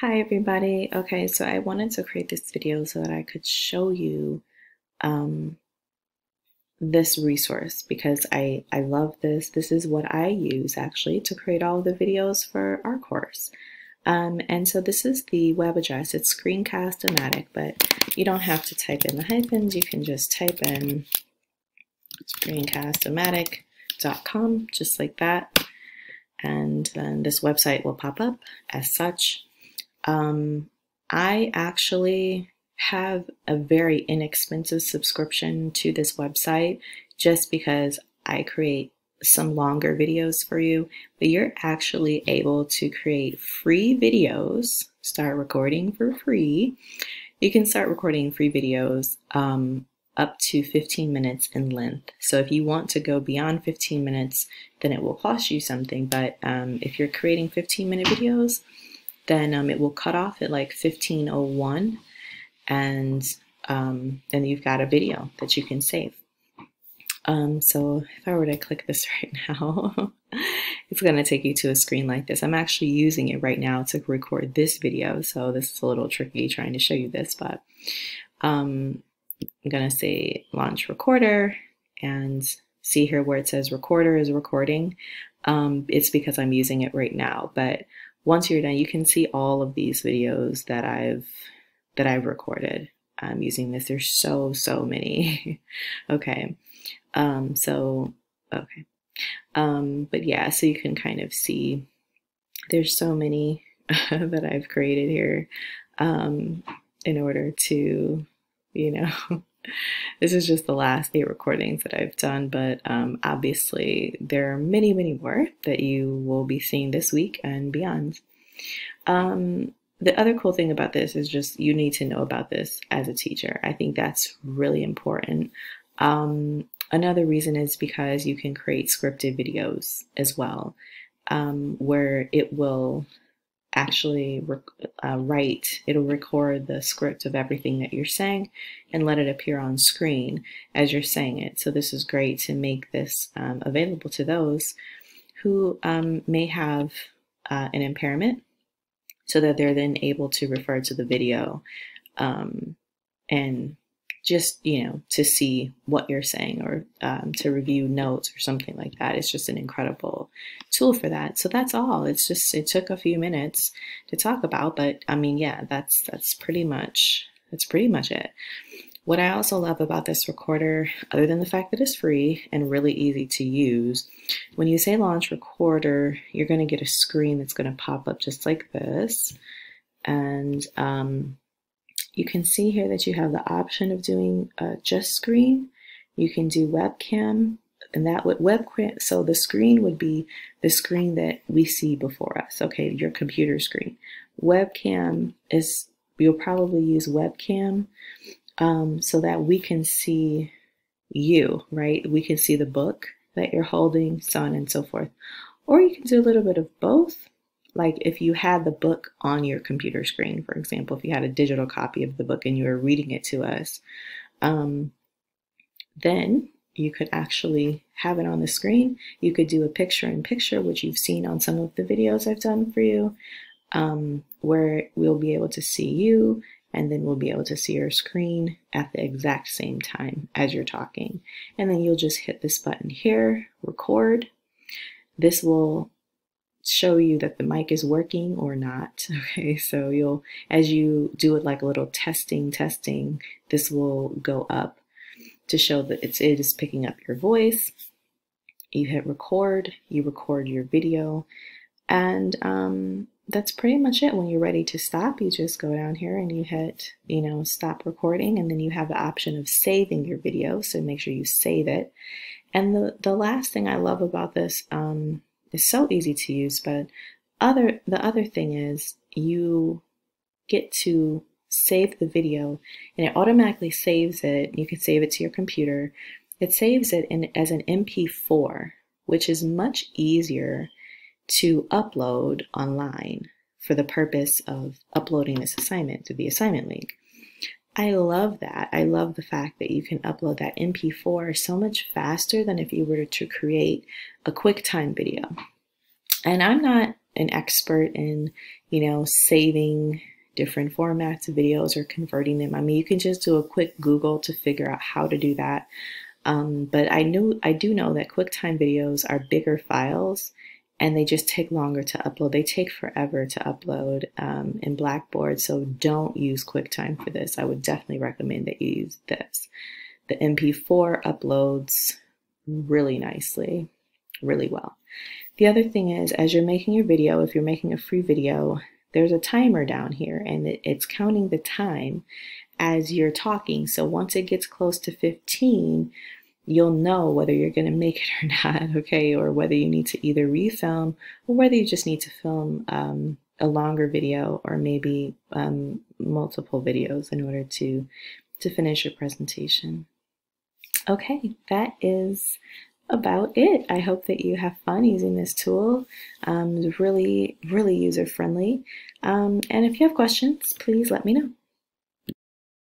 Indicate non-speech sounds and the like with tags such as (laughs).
Hi everybody. Okay, so I wanted to create this video so that I could show you um, this resource because I, I love this. This is what I use actually to create all the videos for our course. Um, and so this is the web address. It's Screencast-O-Matic, but you don't have to type in the hyphens. You can just type in screencast-o-matic.com, just like that. And then this website will pop up as such. Um, I actually have a very inexpensive subscription to this website just because I create some longer videos for you, but you're actually able to create free videos, start recording for free. You can start recording free videos um, up to 15 minutes in length. So if you want to go beyond 15 minutes, then it will cost you something. But um, if you're creating 15 minute videos, then um, it will cut off at like 1501 and um, then you've got a video that you can save. Um, so if I were to click this (laughs) right now, it's going to take you to a screen like this. I'm actually using it right now to record this video, so this is a little tricky trying to show you this, but um, I'm going to say launch recorder and see here where it says recorder is recording. Um, it's because I'm using it right now, but once you're done, you can see all of these videos that I've that I've recorded um, using this. There's so so many. (laughs) okay, um, so okay, um, but yeah, so you can kind of see there's so many (laughs) that I've created here um, in order to, you know. (laughs) this is just the last eight recordings that I've done, but um, obviously there are many, many more that you will be seeing this week and beyond. Um, the other cool thing about this is just you need to know about this as a teacher. I think that's really important. Um, another reason is because you can create scripted videos as well, um, where it will actually uh, write, it'll record the script of everything that you're saying and let it appear on screen as you're saying it. So this is great to make this um, available to those who um, may have uh, an impairment so that they're then able to refer to the video um, and just you know to see what you're saying or um, to review notes or something like that it's just an incredible tool for that. So that's all. It's just it took a few minutes to talk about but i mean yeah that's that's pretty much that's pretty much it. What i also love about this recorder other than the fact that it's free and really easy to use when you say launch recorder you're going to get a screen that's going to pop up just like this. And um, you can see here that you have the option of doing uh, just screen. You can do webcam and that would webcam. So the screen would be the screen that we see before us. Okay, your computer screen. Webcam is, you'll probably use webcam um, so that we can see you, right? We can see the book that you're holding, so on and so forth. Or you can do a little bit of both like if you had the book on your computer screen, for example, if you had a digital copy of the book and you were reading it to us, um, then you could actually have it on the screen. You could do a picture in picture, which you've seen on some of the videos I've done for you, um, where we'll be able to see you and then we'll be able to see your screen at the exact same time as you're talking. And then you'll just hit this button here, record. This will show you that the mic is working or not. (laughs) Okay, so you'll, as you do it like a little testing, testing, this will go up to show that it's, it is picking up your voice. You hit record, you record your video, and um, that's pretty much it. When you're ready to stop, you just go down here and you hit, you know, stop recording, and then you have the option of saving your video, so make sure you save it. And the, the last thing I love about this, um, is so easy to use, but other the other thing is you get to save the video and it automatically saves it. You can save it to your computer. It saves it in as an MP4, which is much easier to upload online for the purpose of uploading this assignment to the assignment link. I love that. I love the fact that you can upload that MP4 so much faster than if you were to create a QuickTime video. And I'm not an expert in, you know, saving different formats of videos or converting them. I mean, you can just do a quick Google to figure out how to do that. Um, but I knew I do know that QuickTime videos are bigger files and they just take longer to upload. They take forever to upload um, in Blackboard, so don't use QuickTime for this. I would definitely recommend that you use this. The MP4 uploads really nicely, really well. The other thing is, as you're making your video, if you're making a free video, there's a timer down here and it's counting the time as you're talking. So once it gets close to 15, you'll know whether you're going to make it (laughs) or not, okay, or whether you need to either refilm or whether you just need to film um, a longer video or maybe um, multiple videos in order to to finish your presentation. Okay, that is about it. I hope that you have fun using this tool. Um, it's really, really user friendly. Um, and if you have questions, please let me know.